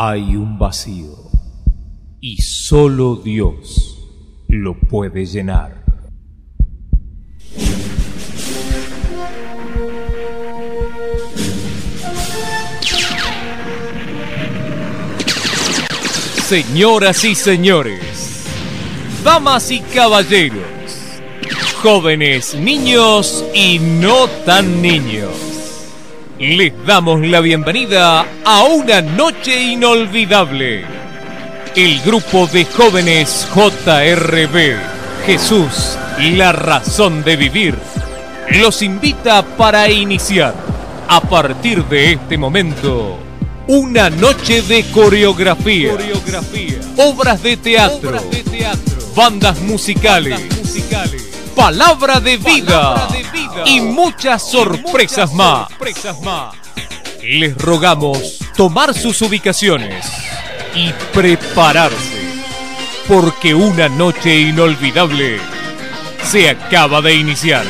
Hay un vacío y solo Dios lo puede llenar. Señoras y señores, damas y caballeros, jóvenes, niños y no tan niños, les damos la bienvenida a una noche inolvidable. El grupo de jóvenes JRB, Jesús, la razón de vivir, los invita para iniciar, a partir de este momento, una noche de coreografía, obras, de teatro, bandas musicales, palabra, de vida, y muchas sorpresas, más. Les rogamos tomar sus ubicaciones y prepararse, porque una noche inolvidable se acaba de iniciar.